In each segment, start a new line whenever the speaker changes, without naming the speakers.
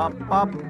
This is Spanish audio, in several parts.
up, up.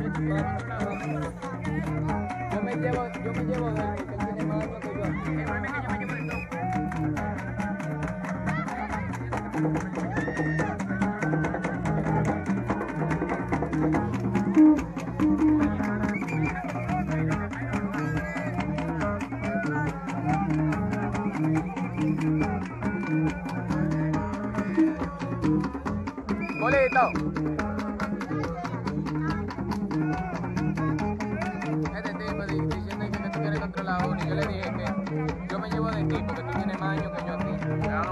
Yo me llevo, yo me llevo de él, que él tiene más años que yo. Igualmente yo me llevo Bolito.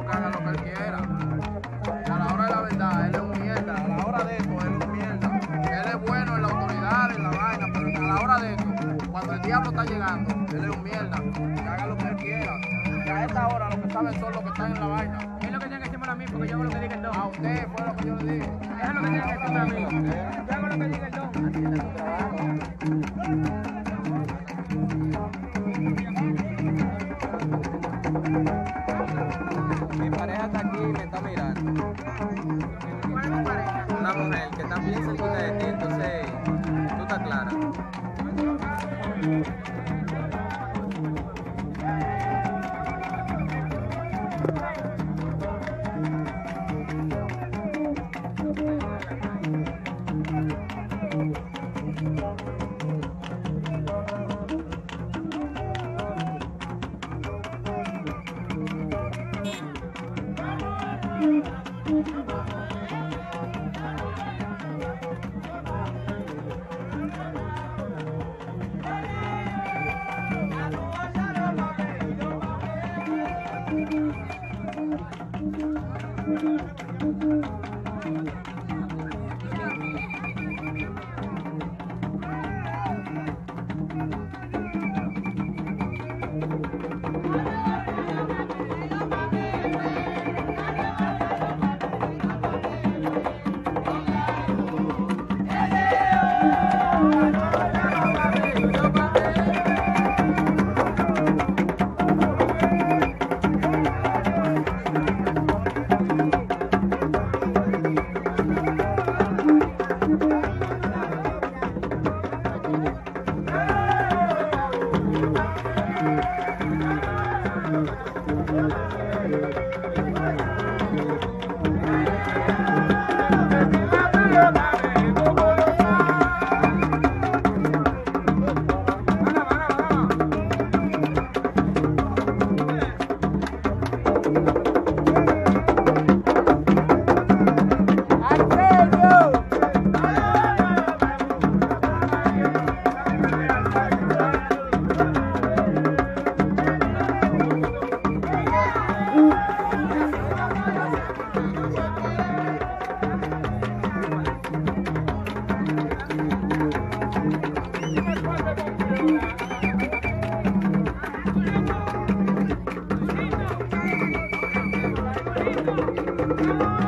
Que
haga lo que él quiera. A la hora de la verdad, él es un mierda. A la hora de esto, él es un mierda. Él es bueno en la autoridad, en la vaina, pero a la hora de esto, cuando el diablo está llegando, él es un mierda. Que haga lo que él quiera. Que a esta hora lo que saben son los que están en la vaina.
Es lo que tiene que decirme a mí porque yo hago lo que diga el don.
A usted fue lo que yo le dije.
Es lo que tiene que decirme a mí. Yo hago lo que diga el don.
Una mujer que está bien cerquita de ti, entonces tú estás clara.
Música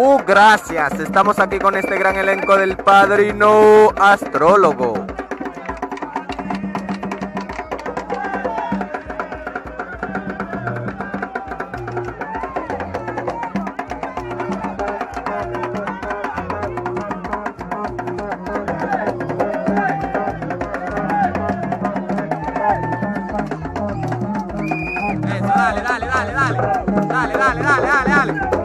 Uh, gracias. Estamos aquí con este gran elenco del padrino astrólogo.
Dale, dale, dale, dale. Dale, dale, dale, dale, dale.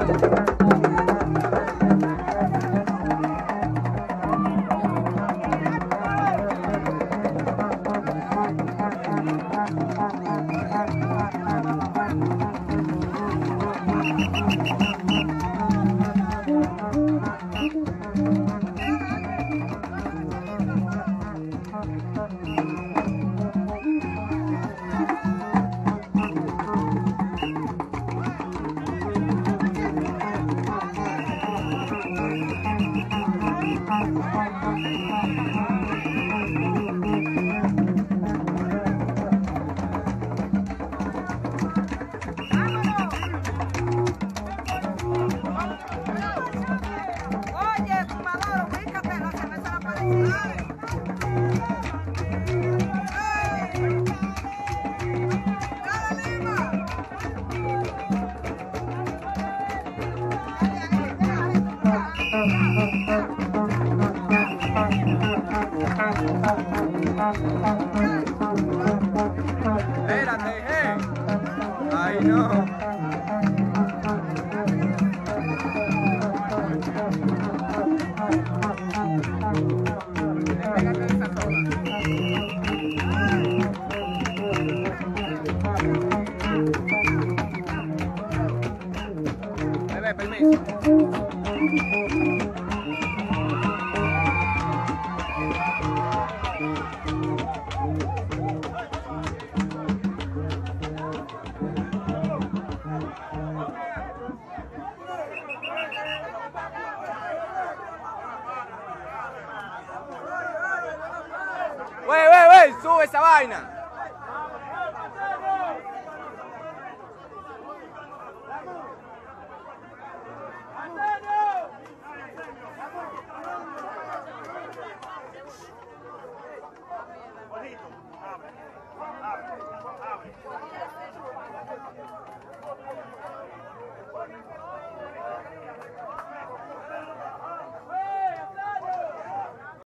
Wey, wey, sube esa vaina.